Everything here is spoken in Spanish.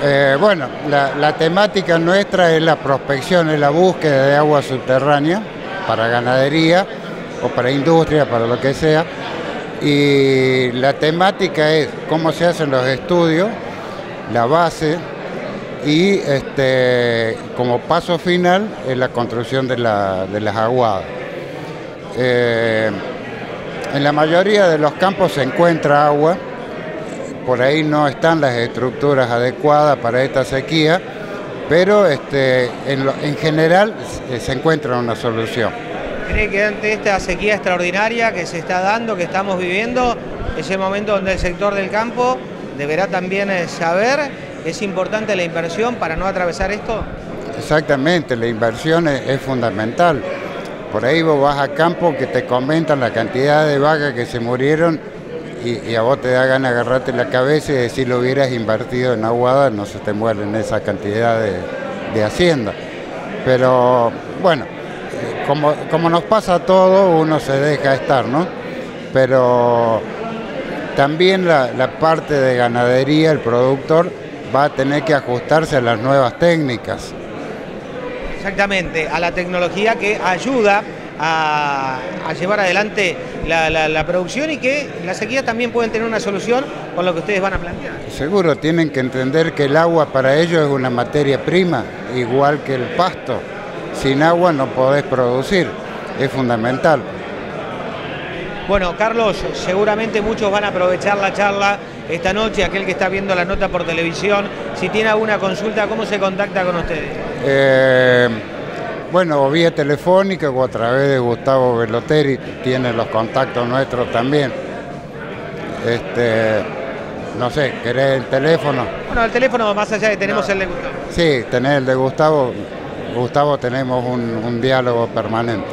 Eh, bueno, la, temática nuestra es la prospección, es la búsqueda de agua subterránea para ganadería o para industria, para lo que sea. Y la temática es cómo se hacen los estudios, la base y este, como paso final es la construcción de, la- las aguadas. Eh, en la mayoría de los campos se encuentra agua, por ahí no están las estructuras adecuadas para esta sequía, pero este, en, lo- en general eh, se encuentra una solución. ¿Cree que ante esta sequía extraordinaria que se está dando, que estamos viviendo, es el momento donde el sector del campo deberá también eh, saber que es importante la inversión para no atravesar esto? Exactamente, la inversión es, es fundamental. Por ahí vos vas a campo que te comentan la cantidad de vacas que se murieron y, a vos te da de agarrarte la cabeza y decir lo hubieras invertido en aguada, no se te mueren esa cantidad de, de hacienda. Pero bueno, como, como nos pasa a todo, uno se deja estar, ¿no? Pero también la, la parte de ganadería, el productor, va a tener que ajustarse a las nuevas técnicas. Exactamente, a la tecnología que ayuda a, a llevar adelante la, la- la producción y que la sequía también pueden tener una solución con lo que ustedes van a plantear. Seguro tienen que entender que el agua para ellos es una materia prima, igual que el pasto. Sin agua no podés producir, es fundamental. Bueno, Carlos, seguramente muchos van a aprovechar la charla esta noche, aquel que está viendo la nota por televisión. Si tiene alguna consulta, ¿cómo se contacta con ustedes? Eh, bueno, o vía telefónica o a través de Gustavo Veloteri, tiene los contactos nuestros también. Este, no sé, ¿querés el teléfono? Bueno, el teléfono, más allá de tenemos No. el de Gustavo. Sí, tenés el de Gustavo. Gustavo tenemos un, un diálogo permanente.